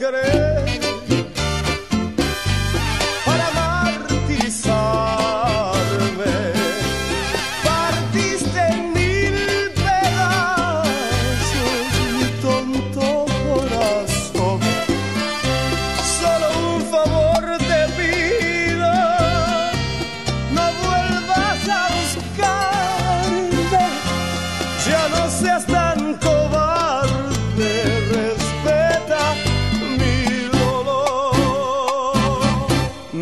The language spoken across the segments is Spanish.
creer para martizarme. Partiste en mil pedazos mi tonto corazón. Solo un favor te pido, no vuelvas a buscarme. Ya no seas tan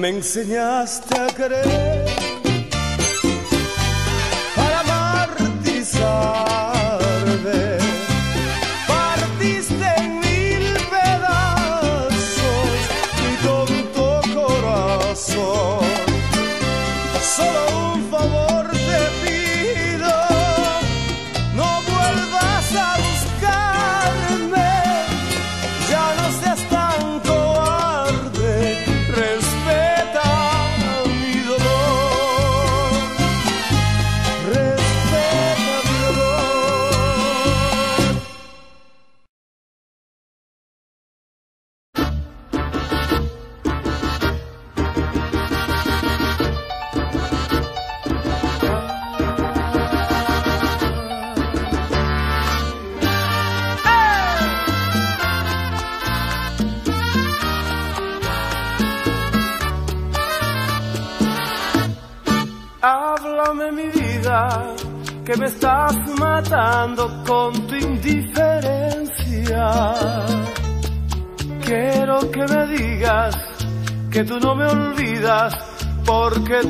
Me enseñaste a querer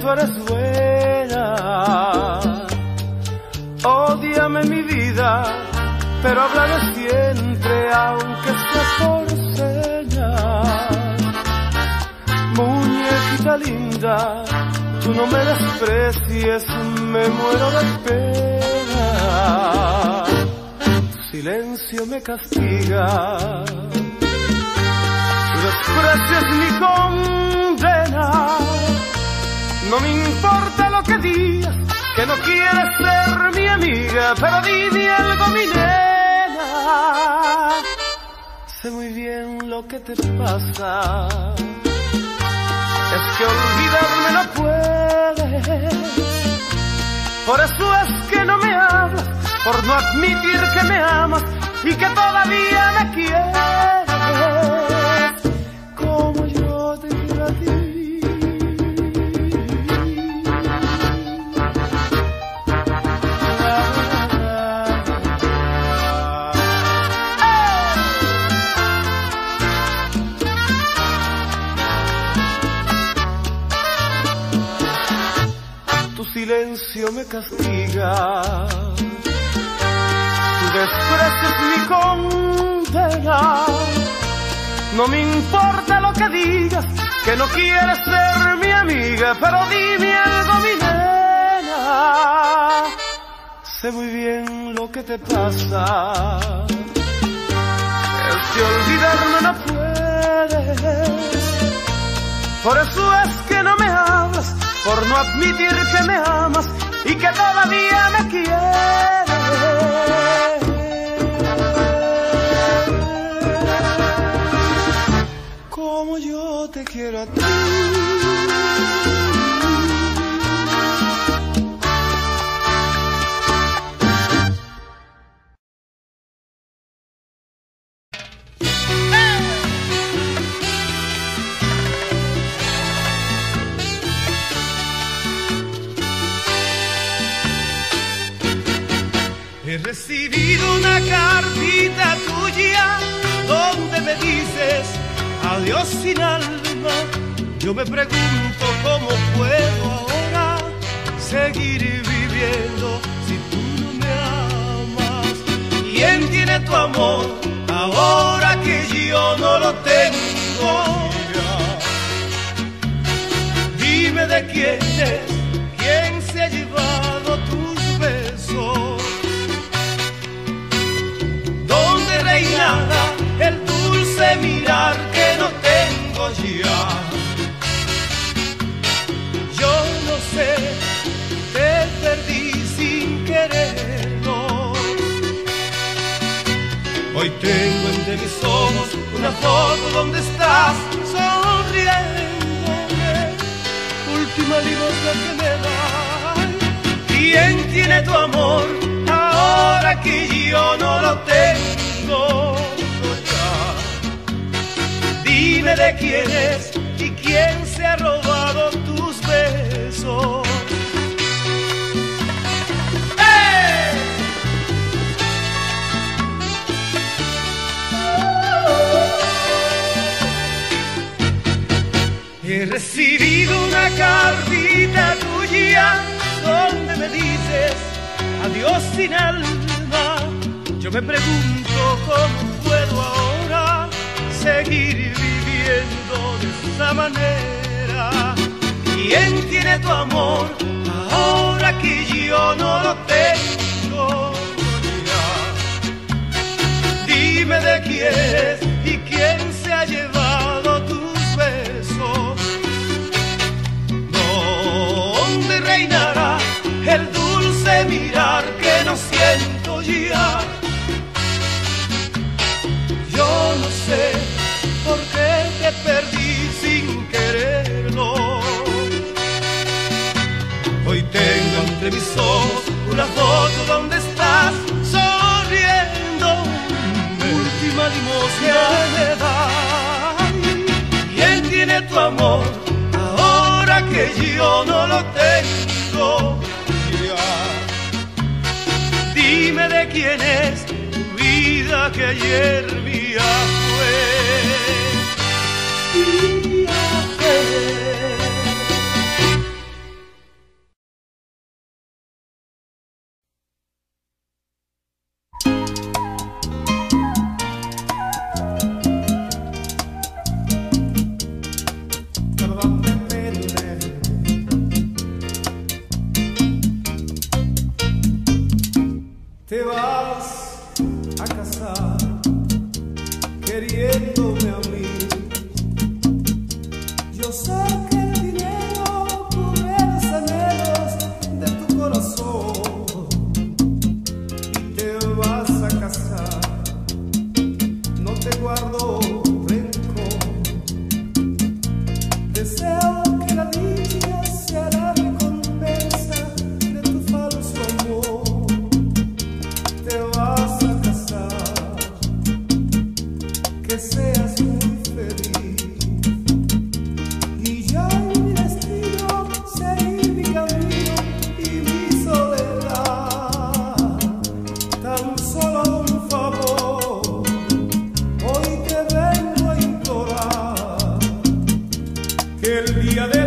tú eres buena. Ódiame mi vida, pero háblame siempre aunque sea por señas. Muñequita linda, tú no me desprecies, me muero de pena. Silencio me castiga, tu desprecio es mi condena. No me importa lo que digas, que no quieres ser mi amiga, pero dime algo, mi nena. Sé muy bien lo que te pasa es que olvidarme no puedes. Por eso es que no me hablas, por no admitir que me amas y que todavía me quieres. Silencio me castiga, tu desprecio es mi condena. No me importa que digas que no quieres ser mi amiga, pero dime algo, mi nena. Sé muy bien lo que te pasa. El que olvidarme no puedes. Por eso es que no me hablas, por no admitir que me amas y que todavía me quieres. Como yo te quiero a ti. Sin alma. Yo me pregunto cómo puedo ahora seguir viviendo si tú no me amas. ¿Quién tiene tu amor ahora que yo no lo tengo? Dime de quién es, quién se ha llevado tus besos. Donde reinara el dulce mirar ya. Yo no sé, te perdí sin quererlo. Hoy tengo entre mis ojos una foto donde estás sonriéndome. Última limosna que me das. ¿Quién tiene tu amor ahora que yo no lo tengo? Dime de quién es y quién se ha robado tus besos. He recibido una cartita tuya donde me dices adiós sin alma. Yo me pregunto cómo puedo ahora seguir viviendo de esa manera. ¿Quién tiene tu amor ahora que yo no lo tengo? Dime de quién es y quién se ha llevado perdí sin quererlo. Hoy tengo entre mis ojos una foto donde estás sonriendo. Última limosna me das. ¿Quién tiene tu amor ahora que yo no lo tengo? Dime de quién es tu vida que ayer mía fue. Mía el día de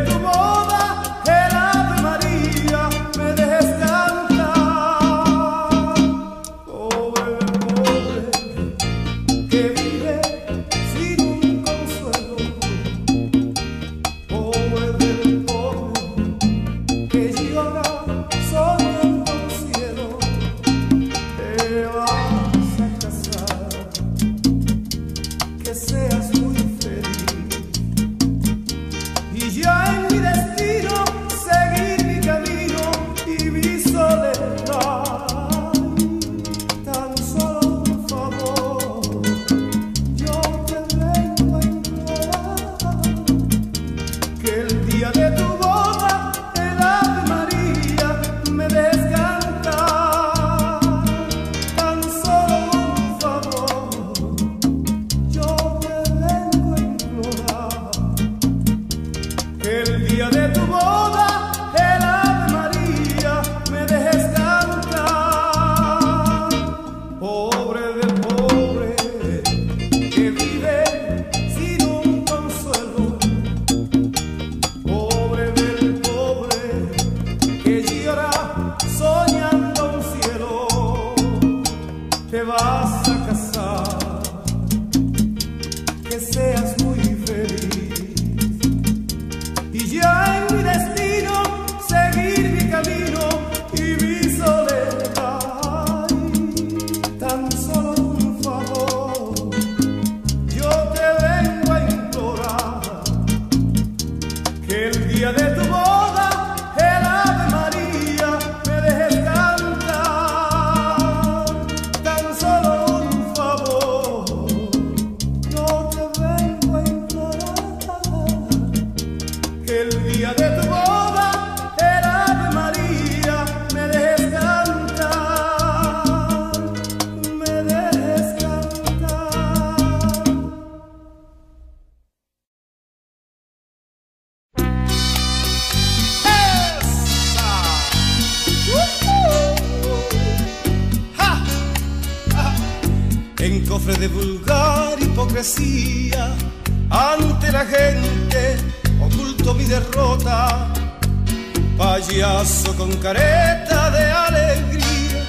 con careta de alegría.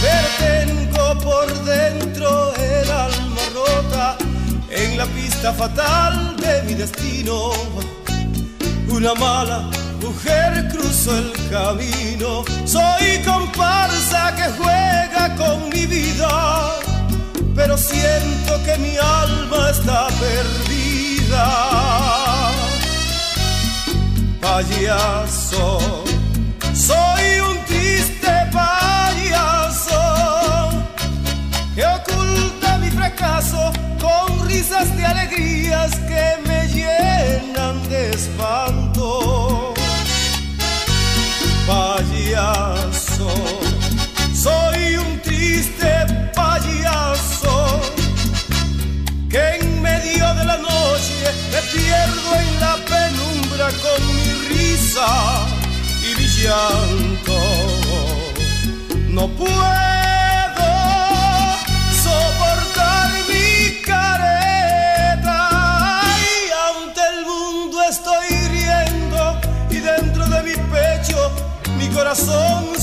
Pero por dentro el alma rota en la pista fatal de mi destino. Una mala mujer cruzó el camino. Soy comparsa que juega con mi vida, pero siento que mi alma está perdida. Payaso, soy un triste payaso que oculta mi fracaso con risas de alegrías que me llenan de espanto payaso. Soy un triste payaso que en medio de la noche me pierdo en la penumbra con mi y mi llanto. No puedo soportar mi careta y ante el mundo estoy riendo y dentro de mi pecho mi corazón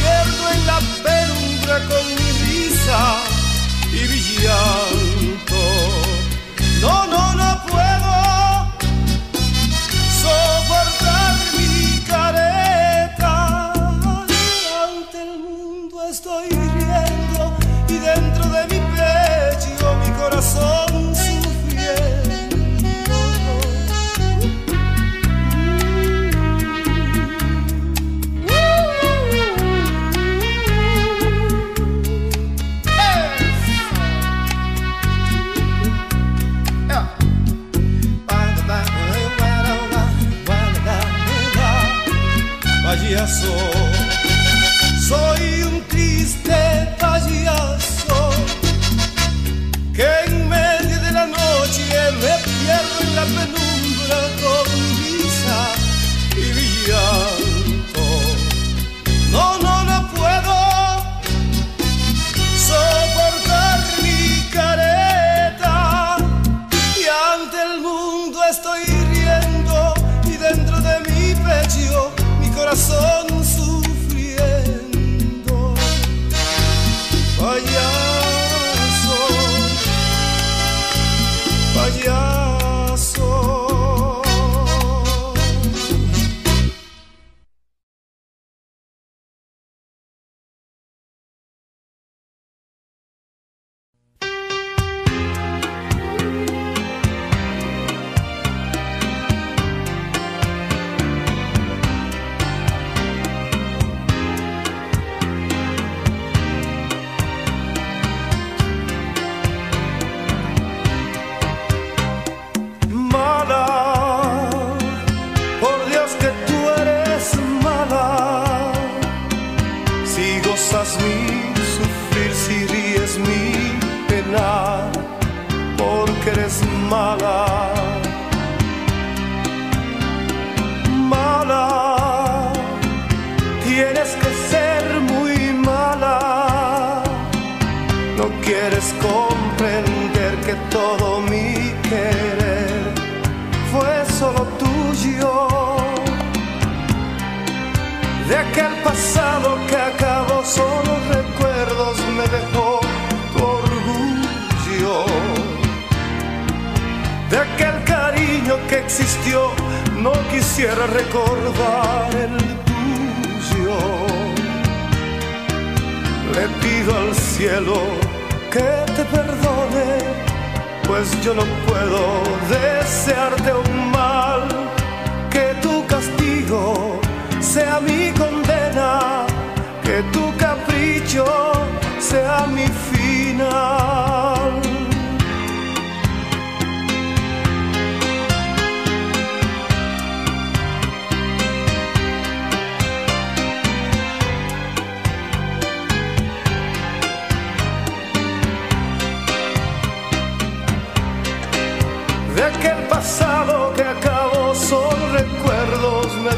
pierdo en la penumbra con mi risa y mi Payaso,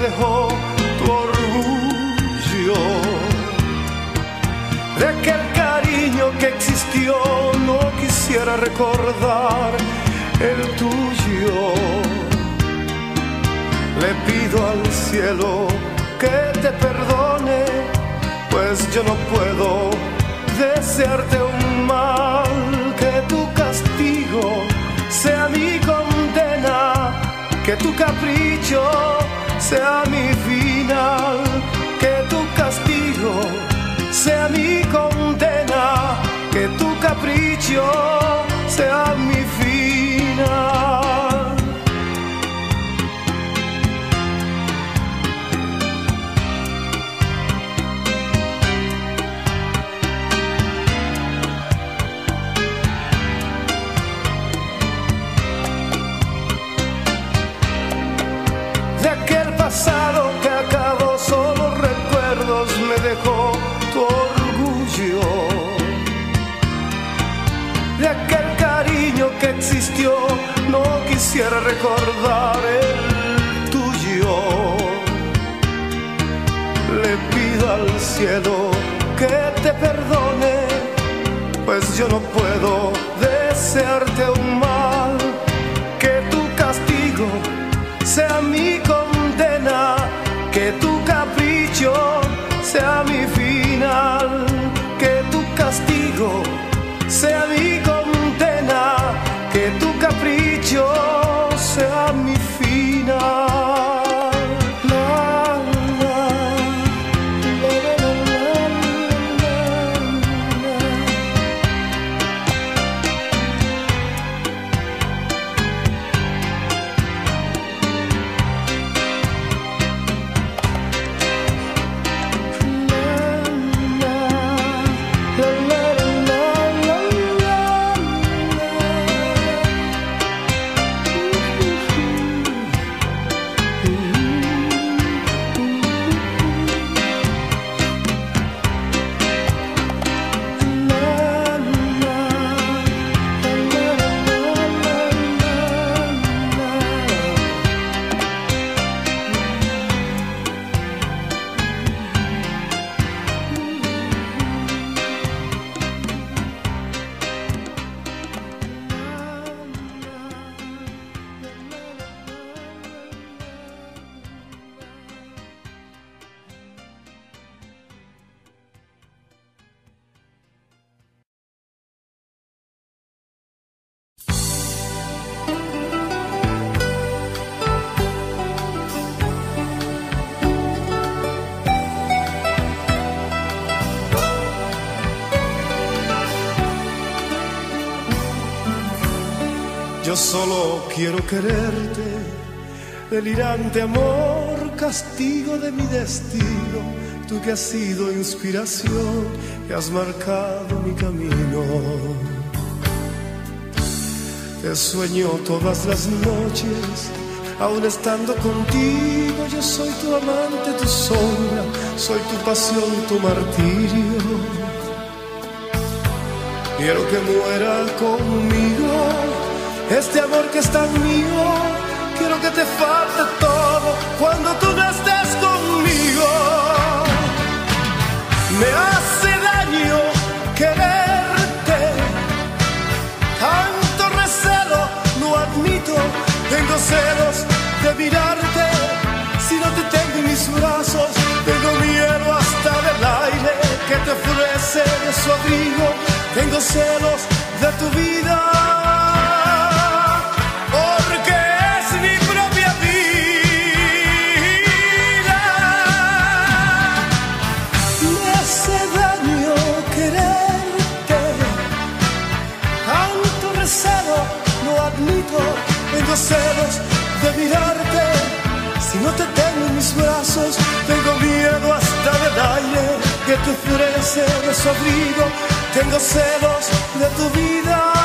dejó tu orgullo. De aquel cariño que existió, no quisiera recordar el tuyo. Le pido al cielo que te perdone, pues yo no puedo desearte un mal, que tu castigo sea mi condena, que tu capricho sea mi final, que tu castigo sea mi condena, que tu capricho sea mi final. Quisiera recordar el tuyo. Le pido al cielo que te perdone, pues yo no puedo desearte un mal, que tu castigo sea mi condena, que tu capricho solo quiero quererte, delirante amor, castigo de mi destino. Tú que has sido inspiración, que has marcado mi camino. Te sueño todas las noches, aún estando contigo. Yo soy tu amante, tu sombra, soy tu pasión, tu martirio. Quiero que muera conmigo este amor que es tan mío. Quiero que te falte todo cuando tú no estés conmigo. Me hace daño quererte, tanto recelo, lo admito. Tengo celos de mirarte, si no te tengo en mis brazos, tengo miedo hasta del aire que te ofrece de su abrigo. Tengo celos de tu vida. Tengo celos de mirarte. Si no te tengo en mis brazos, tengo miedo hasta del aire que te ofrece de su abrigo. tengo celos de tu vida.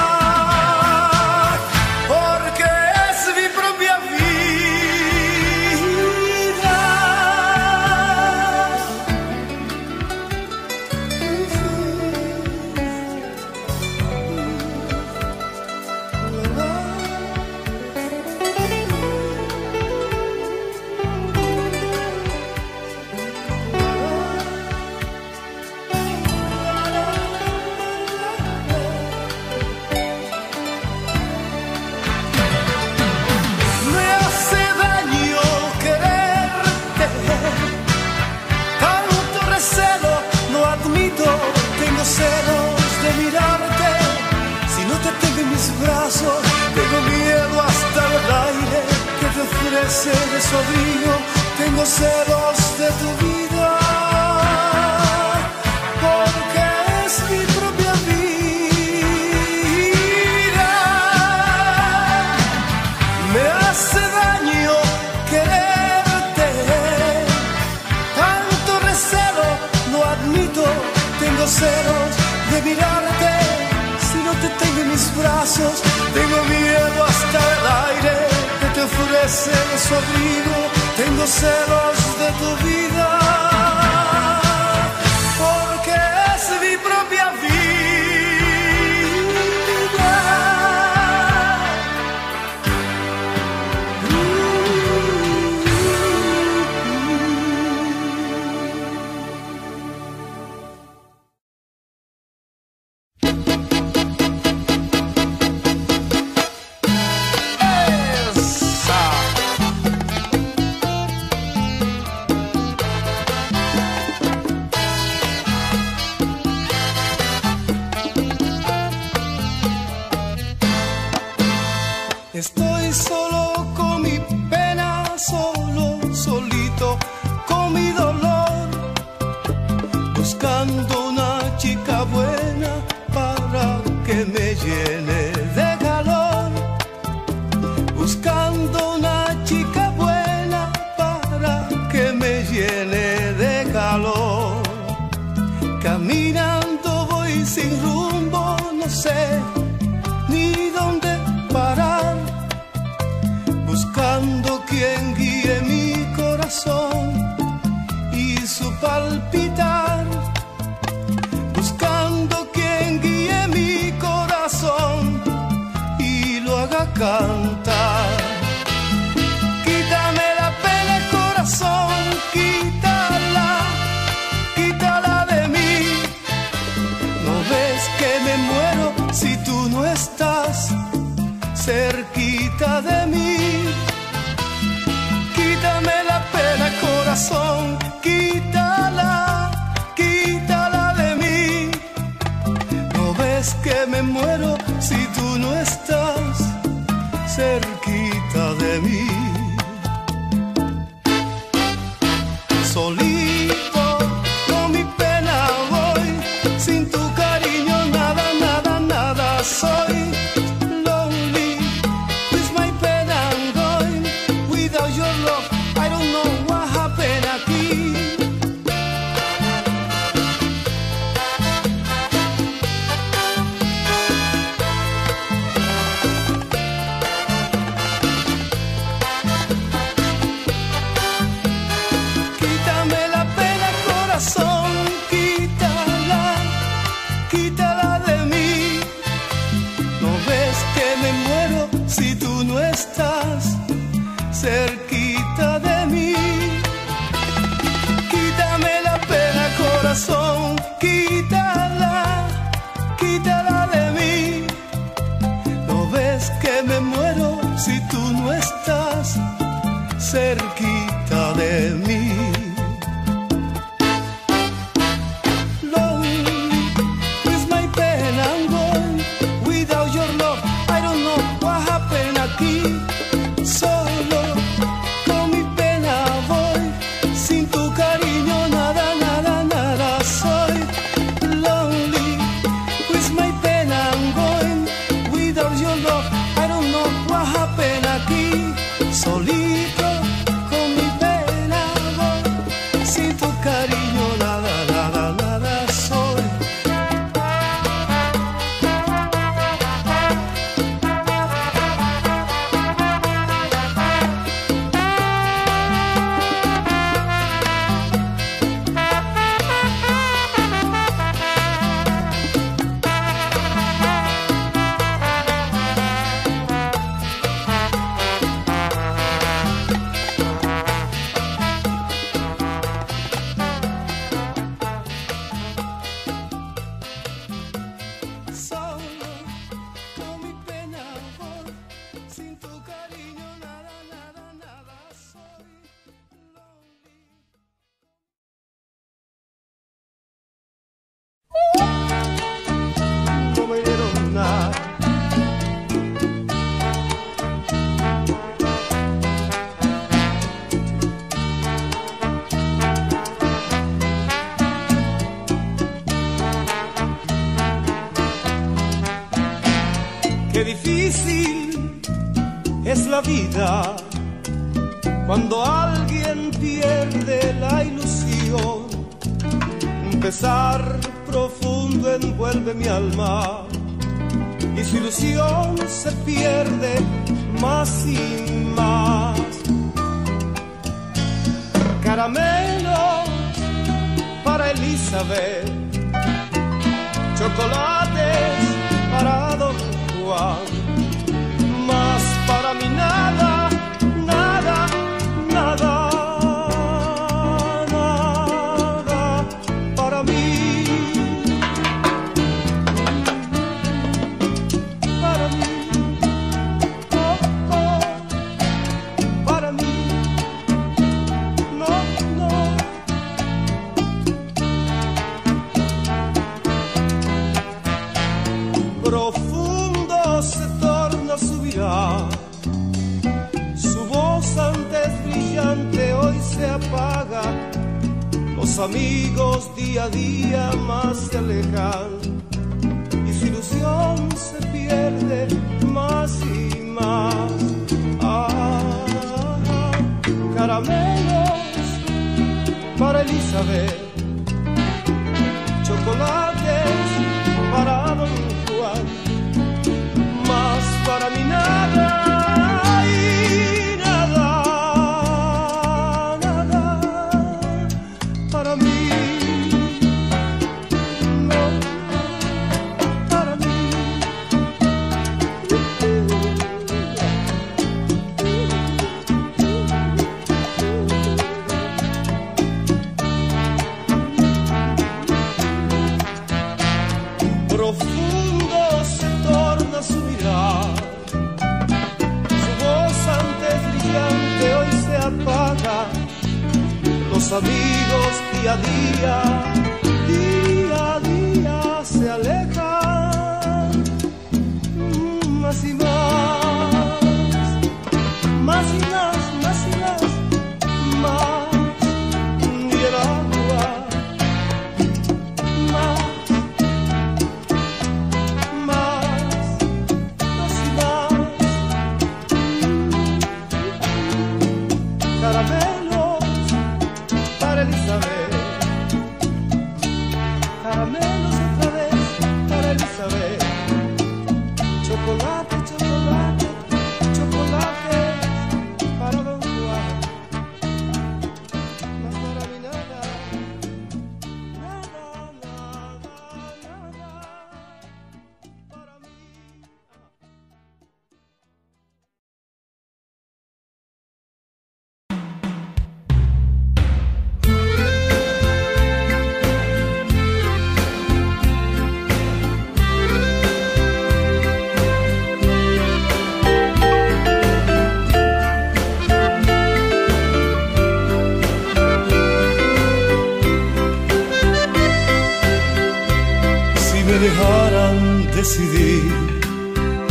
Más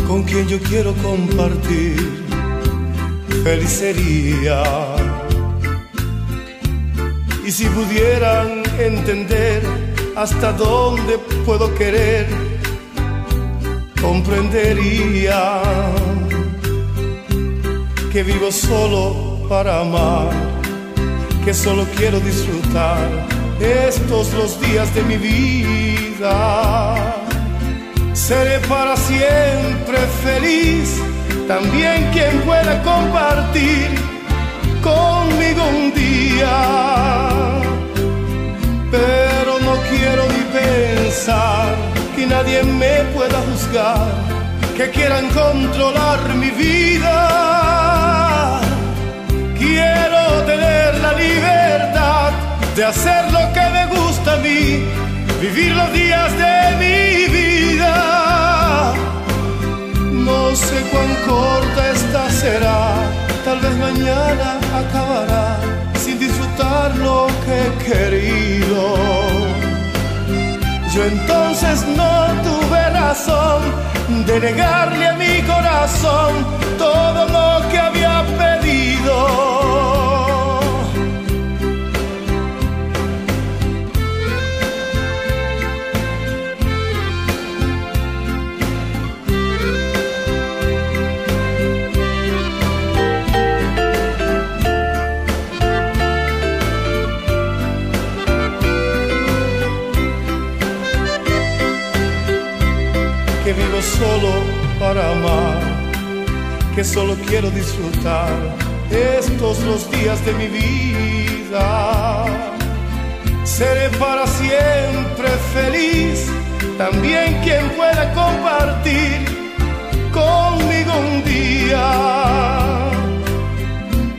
con quien yo quiero compartir, feliz sería. Y si pudieran entender hasta dónde puedo querer, comprendería que vivo solo para amar, que solo quiero disfrutar estos los días de mi vida. Seré para siempre feliz, también quien pueda compartir conmigo un día. Pero no quiero ni pensar que nadie me pueda juzgar, que quieran controlar mi vida. Quiero tener la libertad de hacer lo que me gusta a mí, vivir los días de mi vida. No sé cuán corta esta será, tal vez mañana acabará sin disfrutar lo que he querido. Yo entonces no tuve razón de negarle a mi corazón todo lo que había pedido. Vivo solo para amar, que solo quiero disfrutar estos los días de mi vida. Seré para siempre feliz, también quien pueda compartir conmigo un día.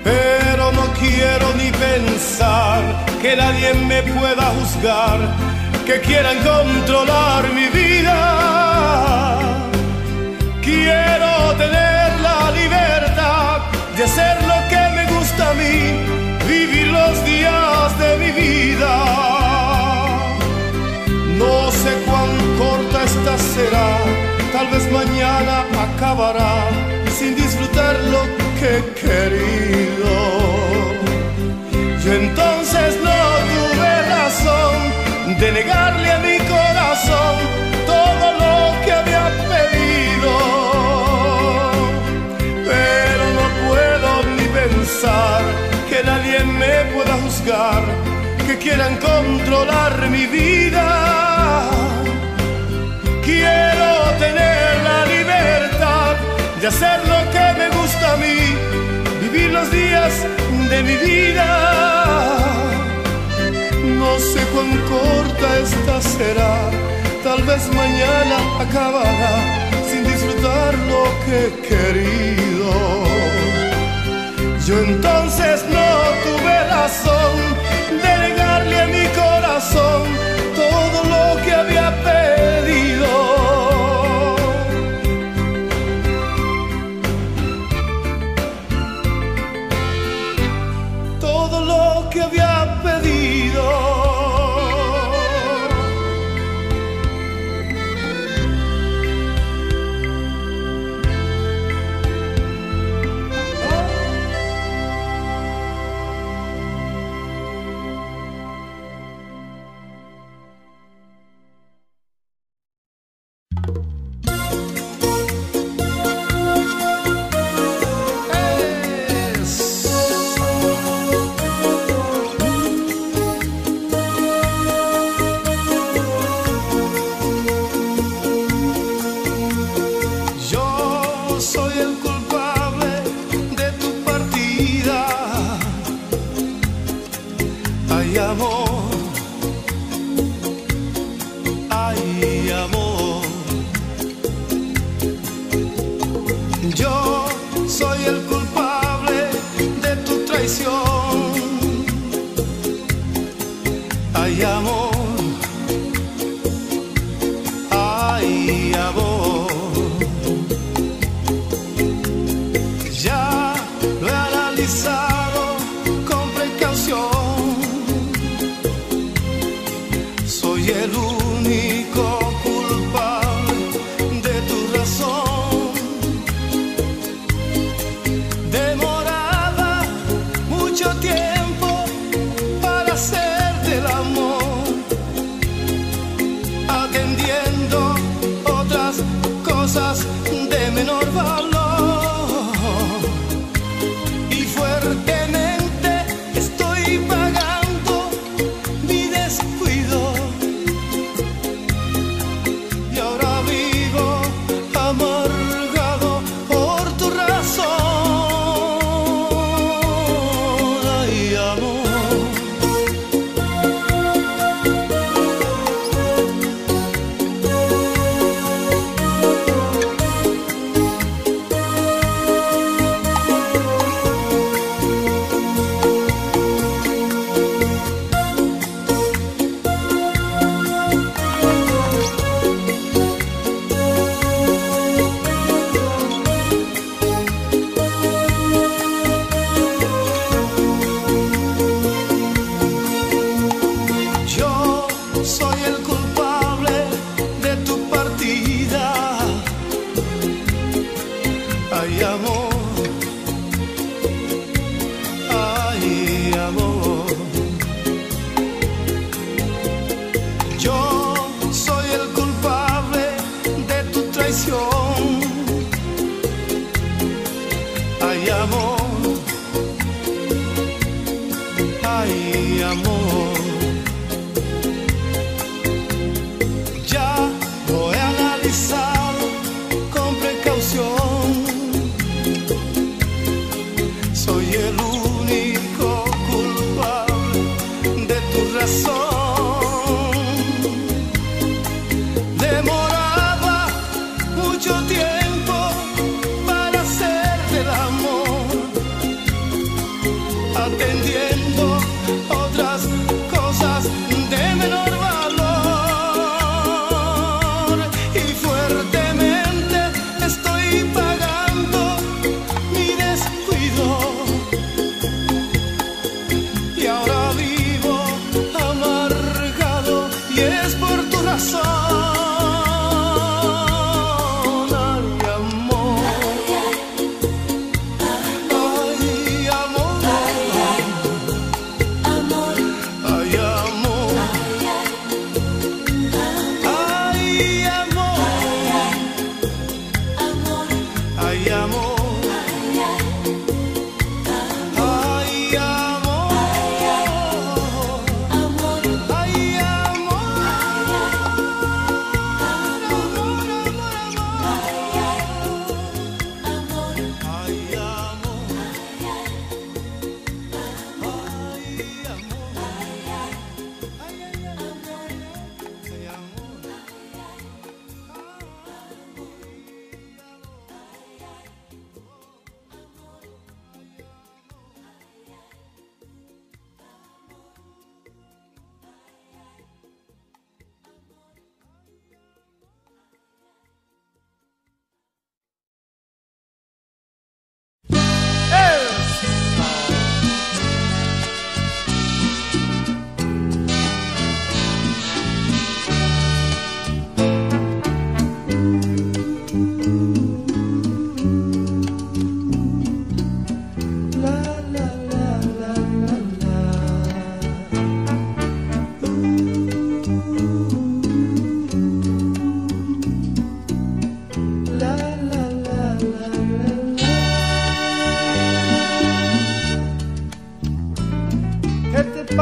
Pero no quiero ni pensar que nadie me pueda juzgar, que quieran controlar mi vida. Quiero tener la libertad de hacer lo que me gusta a mí, vivir los días de mi vida. No sé cuán corta esta será, tal vez mañana acabará sin disfrutar lo que he querido. Yo entonces no tuve razón de negarle a mi corazón juzgar, que quieran controlar mi vida. Quiero tener la libertad de hacer lo que me gusta a mí, vivir los días de mi vida. No sé cuán corta esta será, tal vez mañana acabará sin disfrutar lo que he querido. Yo entonces no tuve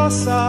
nossa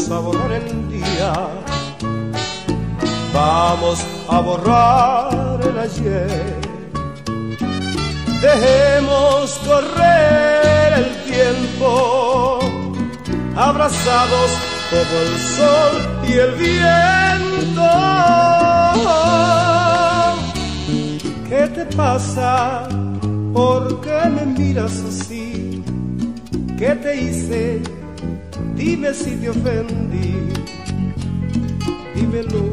a borrar el día, vamos a borrar el ayer. Dejemos correr el tiempo, abrazados como el sol y el viento. ¿Qué te pasa? ¿Por qué me miras así? ¿Qué te hice? Dime si te ofendí, dímelo.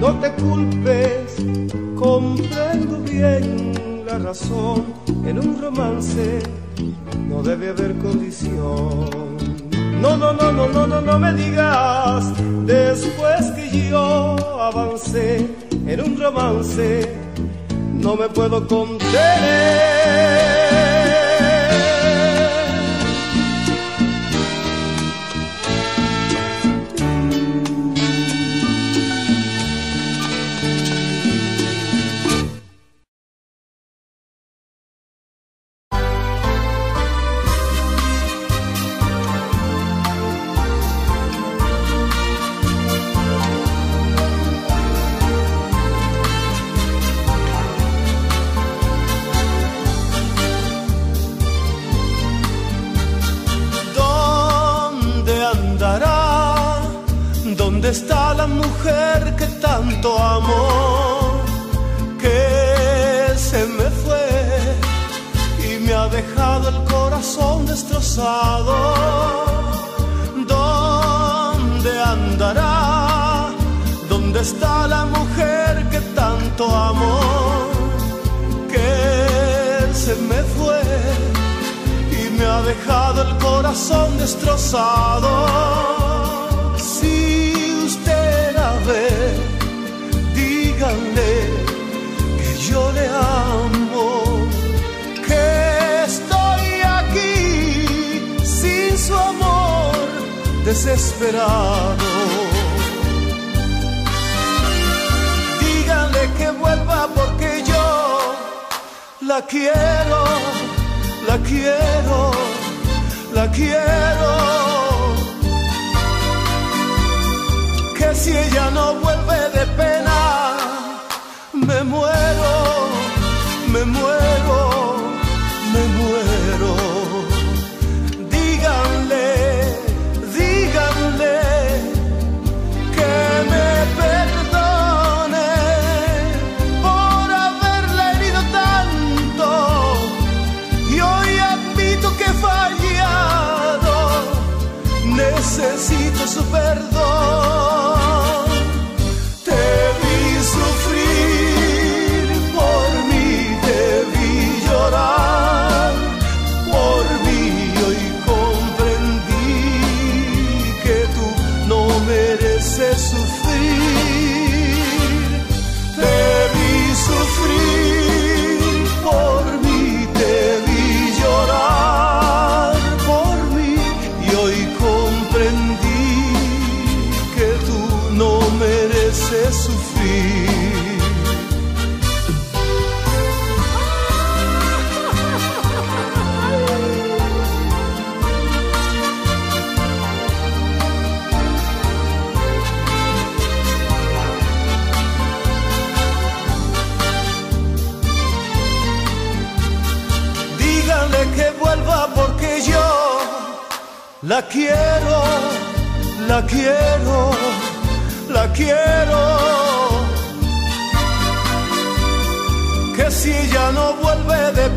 No te culpes, comprendo bien la razón. En un romance no debe haber condición. No, no, no, no, no, no, no me digas. Después que yo avancé en un romance, no me puedo contener. La quiero, la quiero, la quiero. Que si ella no vuelve de pena La quiero, la quiero, la quiero. Que si ya no vuelve de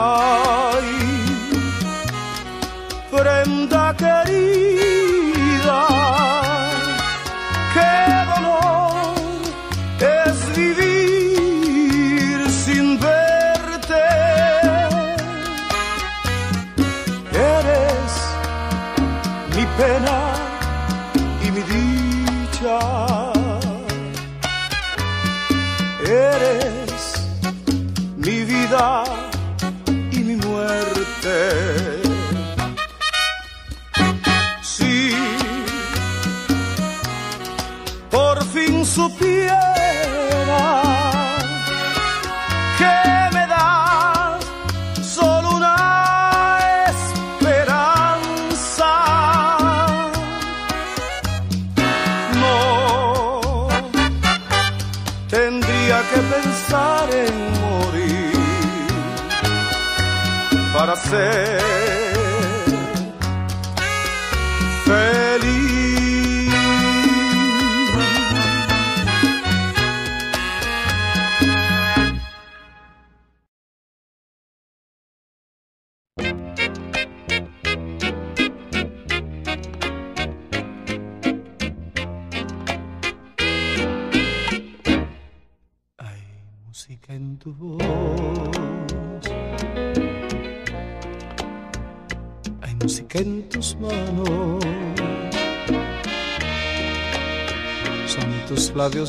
Oh.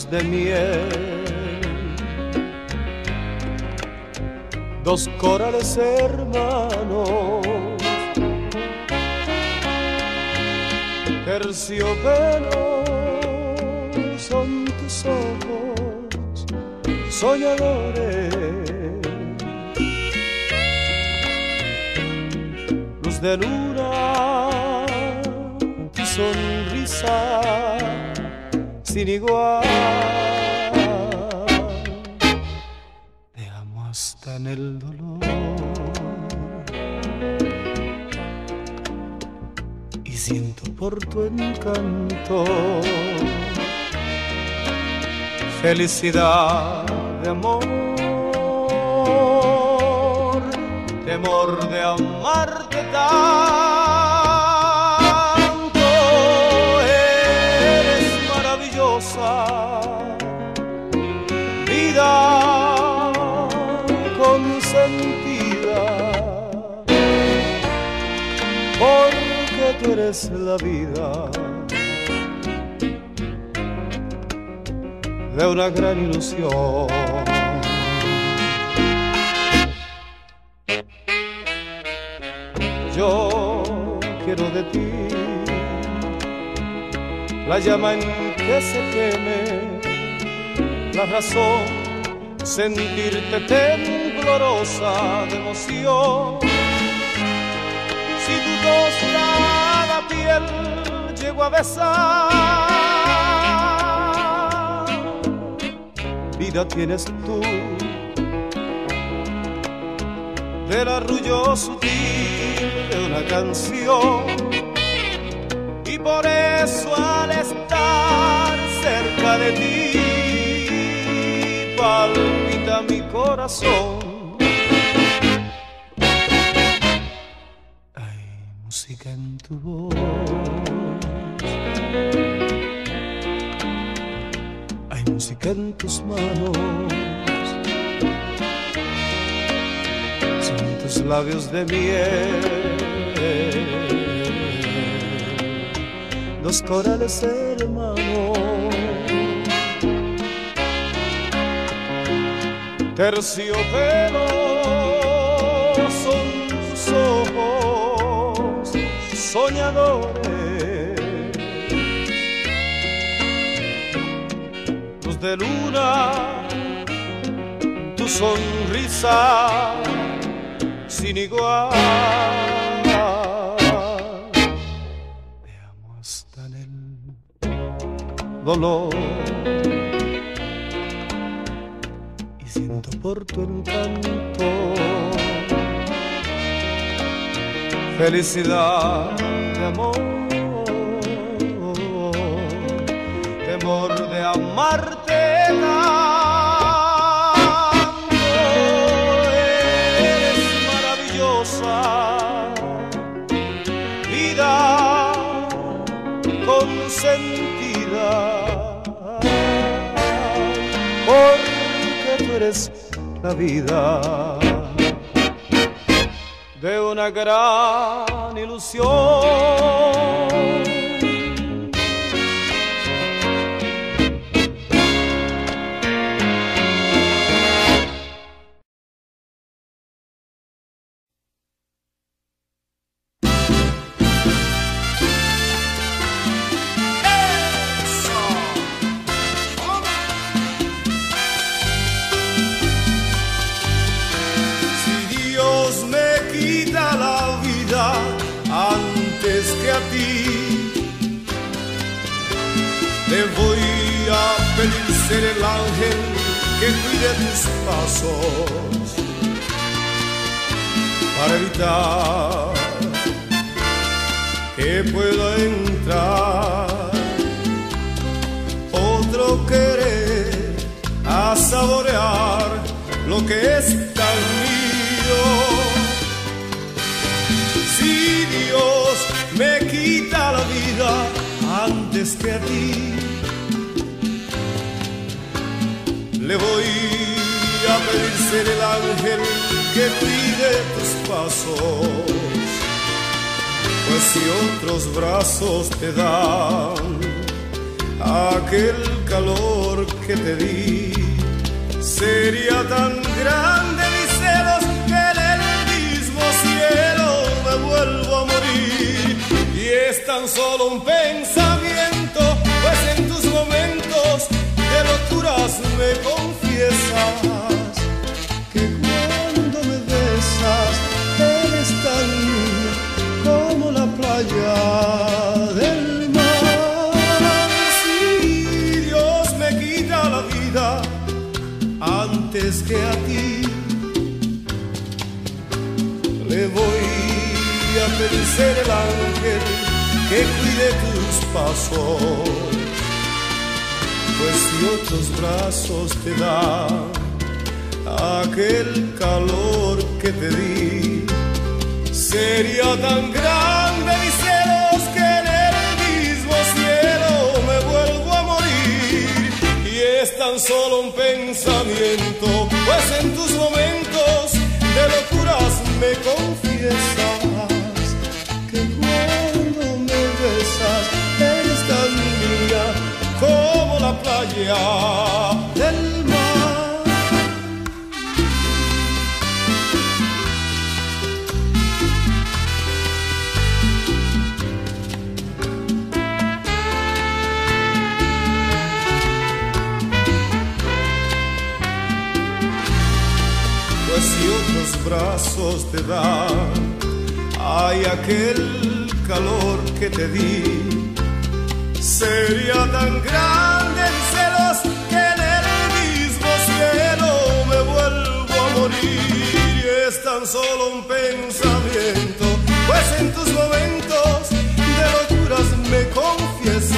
De miel. Dos corales hermanos. Terciopelo son tus ojos soñadores. Luz de luna, tu sonrisa sin igual. Te amo hasta en el dolor. Y siento por tu encanto felicidad de amor, temor de amarte. Tú eres la vida. de una gran ilusión. Yo quiero de ti la llama en que se queme la razón, sentirte temblorosa de emoción. Si tu la piel llego a besar. Vida tienes tú del arrullo sutil de una canción. Y por eso al estar cerca de ti palpita mi corazón voz música en tus manos. Son tus labios de miel. Dos corales hermanos. Terciopelo soñadores de luna, tu sonrisa sin igual. Te amo hasta en el dolor felicidad de amor. temor de amarte sentida, porque tú eres la vida de una gran ilusión. El ángel que cuide tus pasos para evitar que pueda entrar otro querer a saborear lo que es tan mío. Si Dios me quita la vida antes que a ti, le voy a pedir ser el ángel que cuide tus pasos. Pues si otros brazos te dan aquel calor que te di, sería tan grande mis celos que en el mismo cielo me vuelvo a morir. Y es tan solo un pensamiento, me confiesas que cuando me besas eres tan niña como la playa del mar. Si Dios me quita la vida antes que a ti, le voy a pedir el ángel que cuide tus pasos si otros brazos te dan aquel calor que te di, sería tan grande mis celos que en el mismo cielo me vuelvo a morir. Y es tan solo un pensamiento, pues en tus momentos de locuras me confiesas del mar. Pues si otros brazos te dan, hay aquel calor que te di Sería tan grande Y es tan solo un pensamiento, pues en tus momentos de locuras me confiesas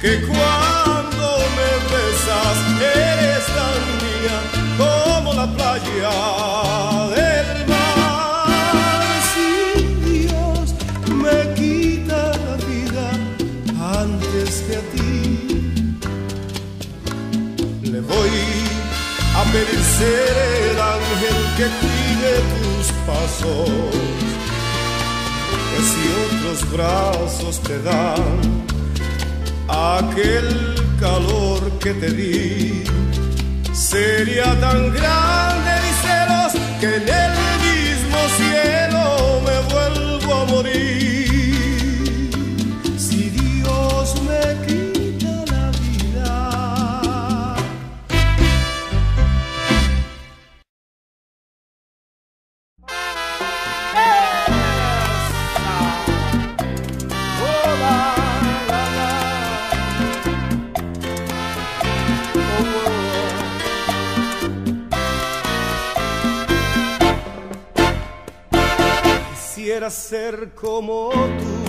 que cuando me besas eres tan mía como la playa ser el ángel que cuide tus pasos. Que si otros brazos te dan aquel calor que te di, sería tan grande mis celos que en el mismo cielo me vuelvo a morir. Ser como tú,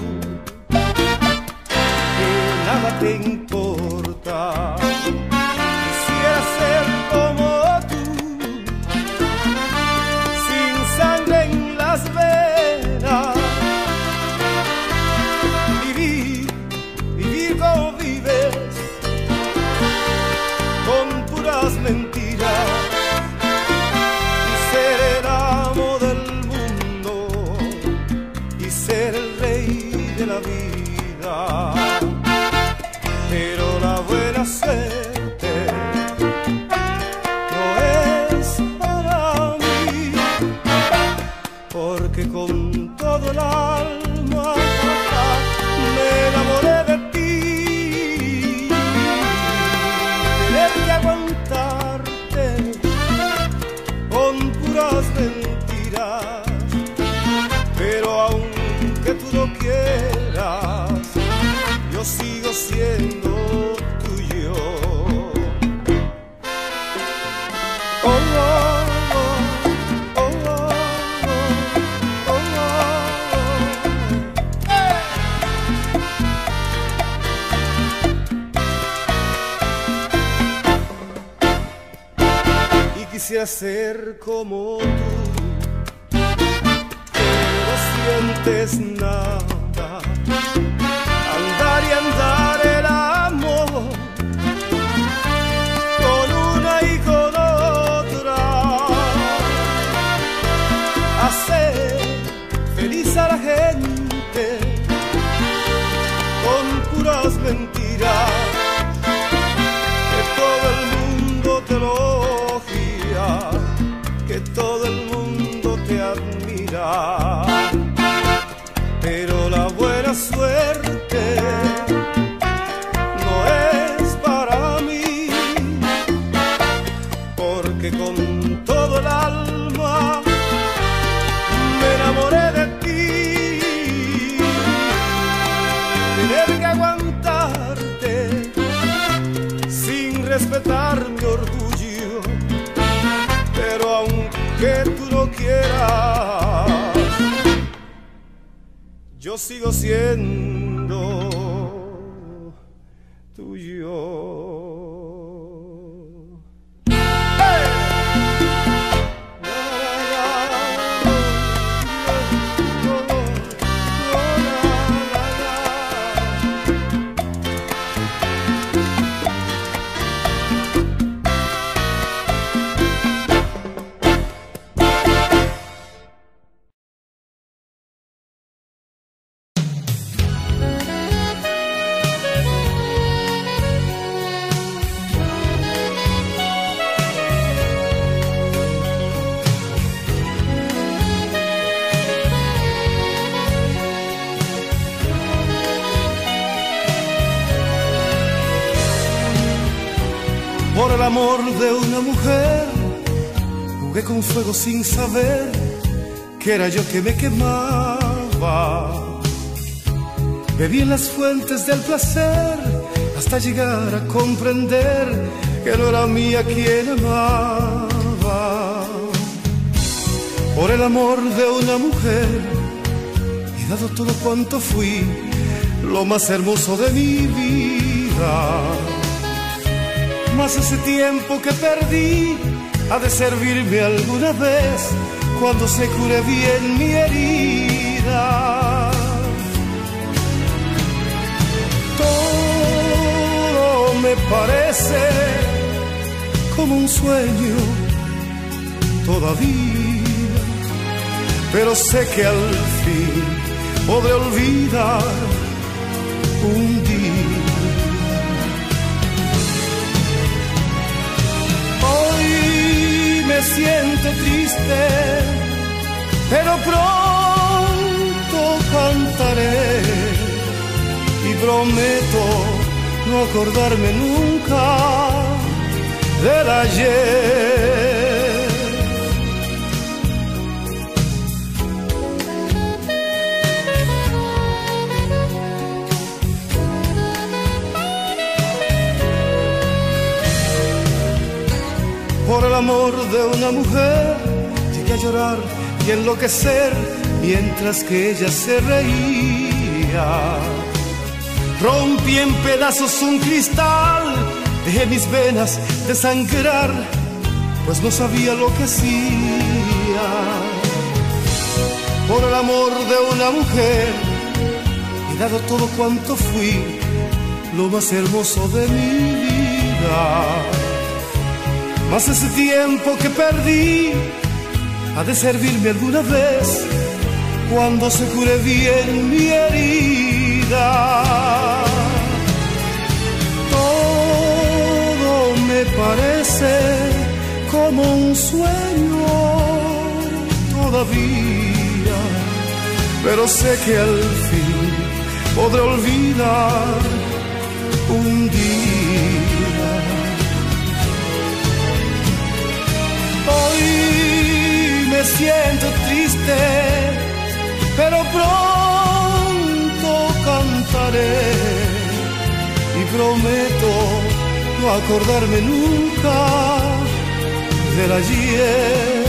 con fuego sin saber que era yo que me quemaba. Bebí en las fuentes del placer hasta llegar a comprender que no era mía quien amaba. Por el amor de una mujer, he dado todo cuanto fui, lo más hermoso de mi vida. Más ese tiempo que perdí ha de servirme alguna vez cuando se cure bien mi herida. Todo me parece como un sueño todavía, pero sé que al fin podré olvidar un día. Siento triste, pero pronto cantaré y prometo no acordarme nunca del ayer. Por el amor de una mujer. Llegué a llorar y enloquecer mientras que ella se reía. Rompí en pedazos un cristal, dejé mis venas desangrar, pues no sabía lo que hacía. Por el amor de una mujer, he dado todo cuanto fui, lo más hermoso de mi vida. Ese tiempo que perdí ha de servirme alguna vez cuando se cure bien mi herida. Todo me parece como un sueño todavía, pero sé que al fin podré olvidar un día. Hoy me siento triste, pero pronto cantaré y prometo no acordarme nunca del ayer.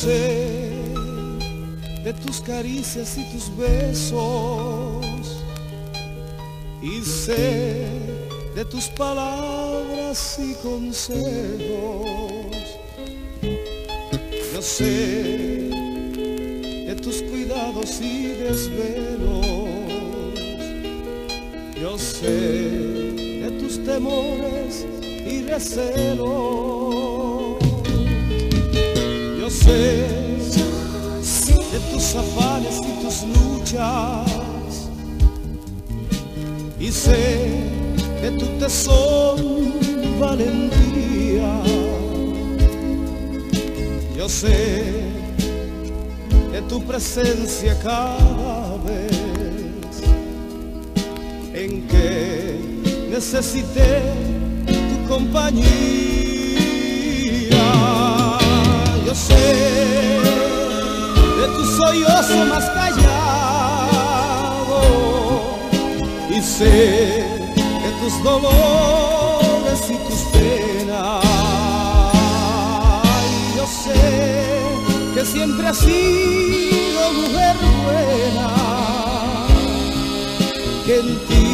Sé de tus caricias y tus besos y sé de tus palabras y consejos. Yo sé de tus cuidados y desvelos. Yo sé de tus temores y recelos. Sé de tus afanes y tus luchas y sé de tu tesón valentía. Yo sé de tu presencia cada vez en que necesité tu compañía. Yo sé de tu sollozo más callado y sé de tus dolores y tus penas. Y yo sé que siempre has sido mujer buena, que en ti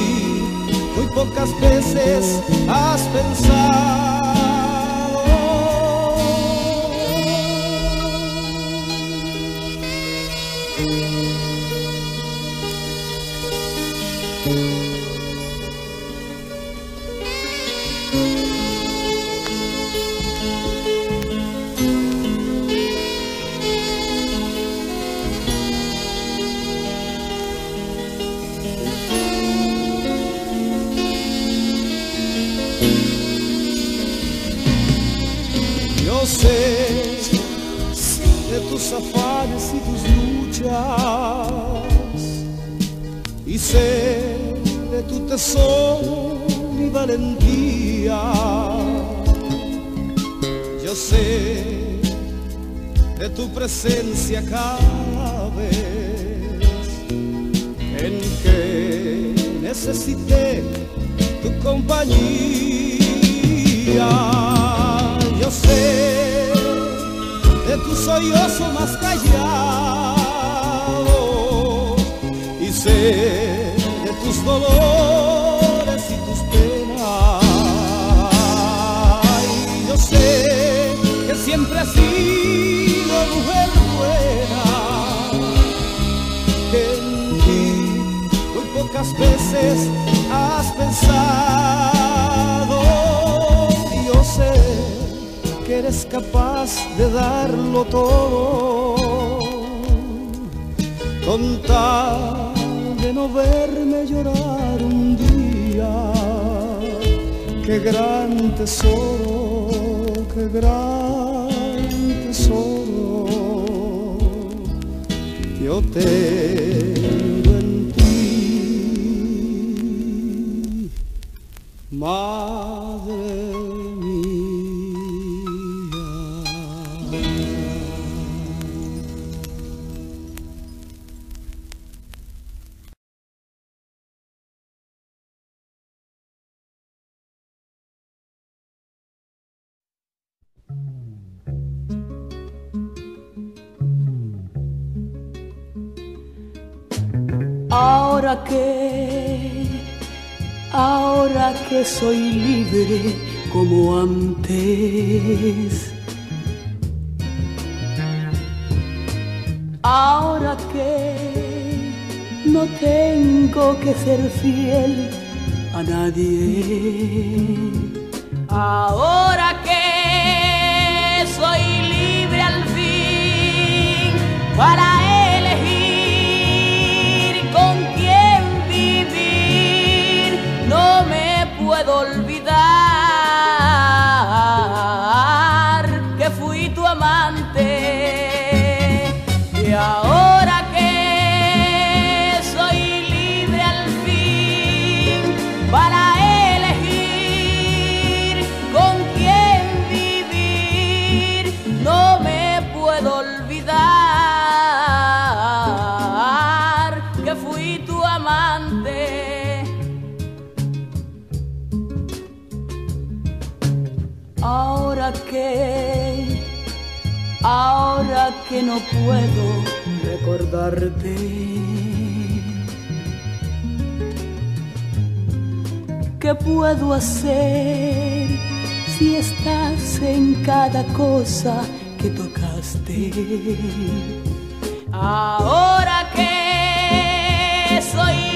muy pocas veces has pensado. Yo sé de tus afanes y tus luchas y sé de tu tesón y valentía. Yo sé de tu presencia cada vez en que necesité tu compañía. Yo sé de tu sollozo más callado y sé de tus dolores y tus penas. Y yo sé que siempre has sido mujer buena, que en ti muy pocas veces has pensado. Eres capaz de darlo todo con tal de no verme llorar un día. Qué gran tesoro, qué gran tesoro. Yo tengo en ti, madre Qué? Ahora que soy libre como antes. Ahora que no tengo que ser fiel a nadie. Ahora que soy libre al fin para puedo olvidar. ahora que, ahora que no puedo recordarte. ¿Qué puedo hacer si estás en cada cosa que tocaste? Ahora que soy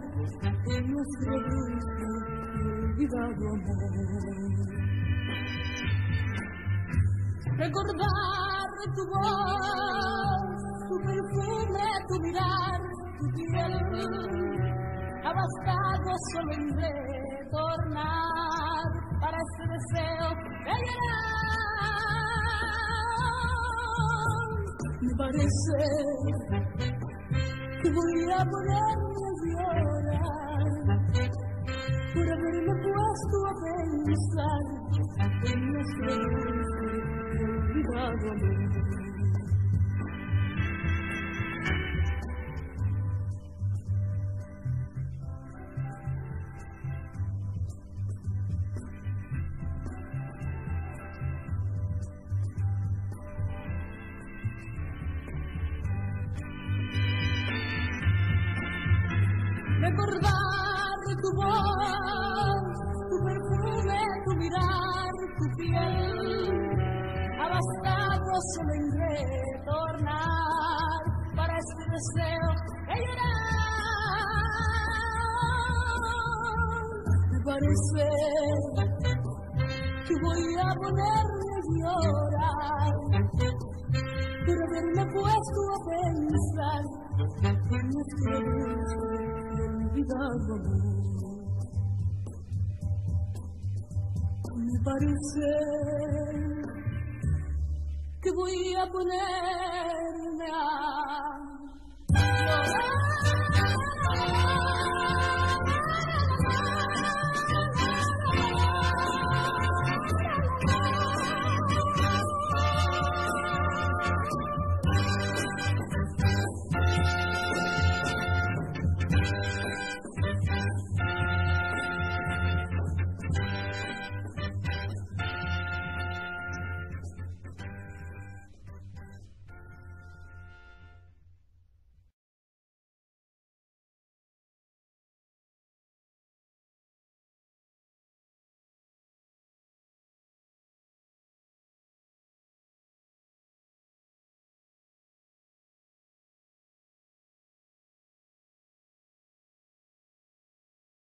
pensar en nuestro olvidado Recordar tu voz, tu perfume, tu mirar, tu piel, ha bastado solo en retornar para ese deseo de llorar. Me parece que voy a ponerme haberme puesto a pensar en nuestro olvidado amor. A llorar por haberme puesto a pensar en nuestro olvidado Me parece que voy a ponerme a llorar.